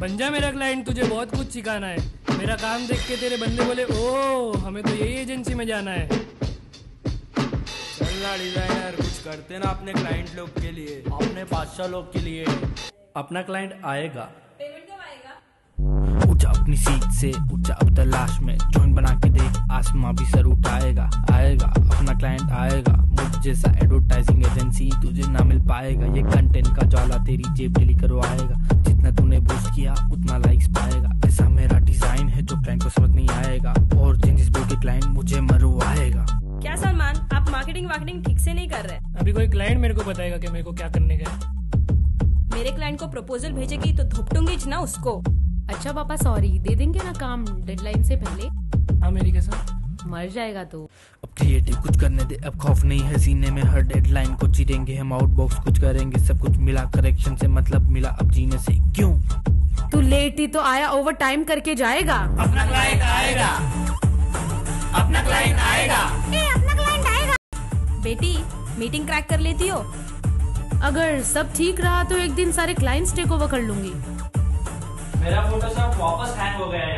बन जा मेरा क्लाइंट तुझे बहुत कुछ सिखाना है। मेरा काम देख के तेरे बंदे बोले ओ हमें तो यही एजेंसी में जाना है। चलना डिज़ाइनर कुछ करते ना अपने क्लाइंट लोग के लिए अपने बादशाह लोग के लिए। अपना क्लाइंट आएगा। ऊँचा अपनी सीट से ऊँचा अब तलाश में। जॉइंट बना के देख आसमां भी सर उठाएगा। आएगा अपना क्लाइंट आएगा। मुझ जैसा एडवर्टाइजिंग एजेंसी तुझे ना मिल पाएगा। ये कंटेंट का ज्वाला तेरी जेब डेली करवाएगा जितना तूने बूस्ट किया उतना लाइक्स पाएगा। ऐसा मेरा डिज़ाइन है जो क्लाइंट को समझ नहीं आएगा। और जिस बोल के क्लाइंट मुझे मरवाएगा क्या सलमान आप मार्केटिंग वार्केटिंग ठीक से नहीं कर रहे? अभी कोई क्लाइंट मेरे को बताएगा कि मेरे को क्या करने का है। मेरे क्लाइंट को प्रपोजल भेजेगी तो धुपटूँगी ना उसको। अच्छा पापा सॉरी दे देंगे ना काम डेडलाइन से पहले? हाँ मेरी कसम मर जाएगा तो। अब क्रिएटिव कुछ करने दे अब खौफ नहीं है सीने में हर डेडलाइन को चिरेंगे हम आउटबॉक्स कुछ करेंगे सब कुछ मिला करेक्शन से मतलब मिला अब जीने से क्यों? तू लेट ही तो आया ओवर टाइम करके जाएगा। अपना क्लाइंट आएगा। अपना क्लाइंट आएगा। ए, अपना क्लाइंट आएगा। बेटी मीटिंग क्रैक कर लेती हो? अगर सब ठीक रहा तो एक दिन सारे क्लाइंट्स टेक ओवर कर लूँगी। मेरा फोटोशॉप वापस हैंग हो गया यार